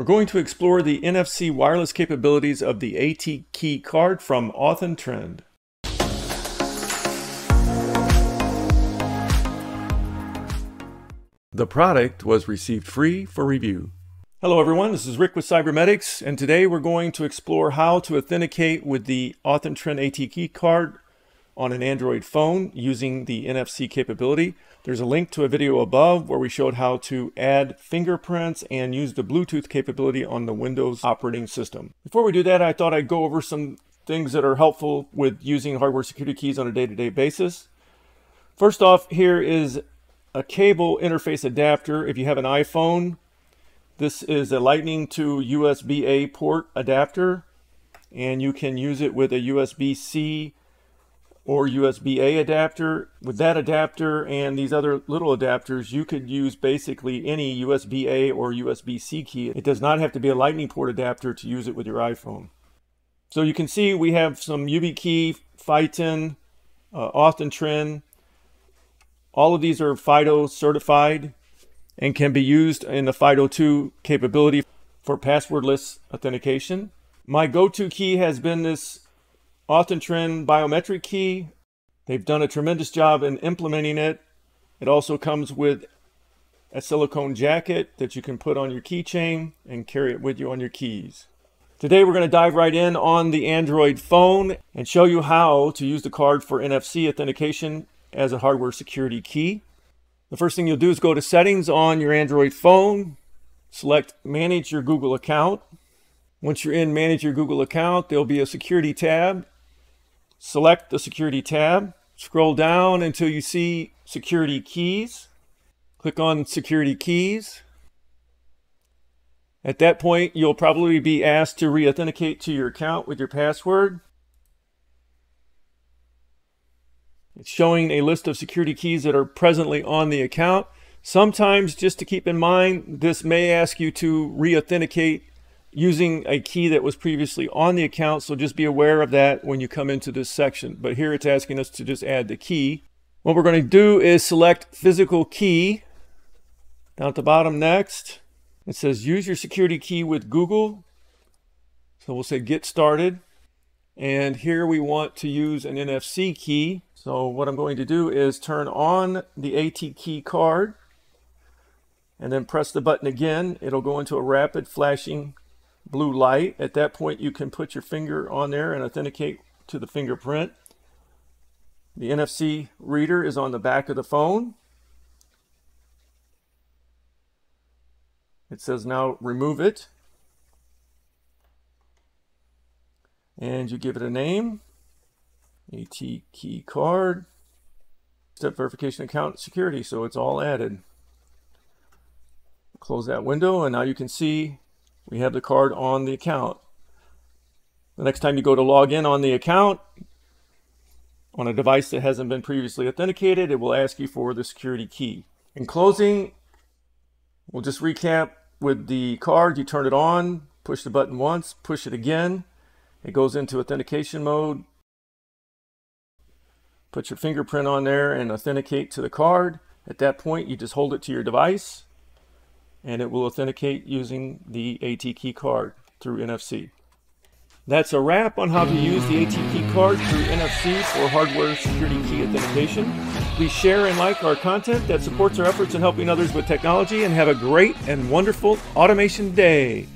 We're going to explore the NFC wireless capabilities of the AT Key card from AuthenTrend. The product was received free for review. Hello everyone, this is Rick with Cybermedics, and today we're going to explore how to authenticate with the AuthenTrend AT Key card on an Android phone using the NFC capability. There's a link to a video above where we showed how to add fingerprints and use the Bluetooth capability on the Windows operating system. Before we do that, I thought I'd go over some things that are helpful with using hardware security keys on a day-to-day -day basis. First off, here is a cable interface adapter. If you have an iPhone, this is a lightning to USB-A port adapter, and you can use it with a USB-C or USB-A adapter. With that adapter and these other little adapters, you could use basically any USB-A or USB-C key. It does not have to be a lightning port adapter to use it with your iPhone. So you can see we have some YubiKey, Feitian, uh, AuthenTrend. All of these are FIDO certified and can be used in the FIDO2 capability for passwordless authentication. My go-to key has been this AuthenTrend biometric key. They've done a tremendous job in implementing it. It also comes with a silicone jacket that you can put on your keychain and carry it with you on your keys. Today we're going to dive right in on the Android phone and show you how to use the card for NFC authentication as a hardware security key. The first thing you'll do is go to settings on your Android phone, select manage your Google account. Once you're in manage your Google account, there'll be a security tab Select the security tab, scroll down until you see security keys. Click on security keys. At that point, you'll probably be asked to re-authenticate to your account with your password. It's showing a list of security keys that are presently on the account. Sometimes, just to keep in mind, this may ask you to re-authenticate using a key that was previously on the account. So just be aware of that when you come into this section. But here it's asking us to just add the key. What we're going to do is select physical key. Down at the bottom next, it says use your security key with Google. So we'll say get started. And here we want to use an NFC key. So what I'm going to do is turn on the AT key card and then press the button again. It'll go into a rapid flashing blue light. At that point, you can put your finger on there and authenticate to the fingerprint. The NFC reader is on the back of the phone. It says now remove it. And you give it a name. AT key card. Step verification account security. So it's all added. Close that window and now you can see we have the card on the account. The next time you go to log in on the account, on a device that hasn't been previously authenticated, it will ask you for the security key. In closing, we'll just recap with the card. You turn it on, push the button once, push it again. It goes into authentication mode. Put your fingerprint on there and authenticate to the card. At that point, you just hold it to your device and it will authenticate using the AT key card through NFC. That's a wrap on how to use the AT key card through NFC for hardware security key authentication. Please share and like our content that supports our efforts in helping others with technology and have a great and wonderful automation day.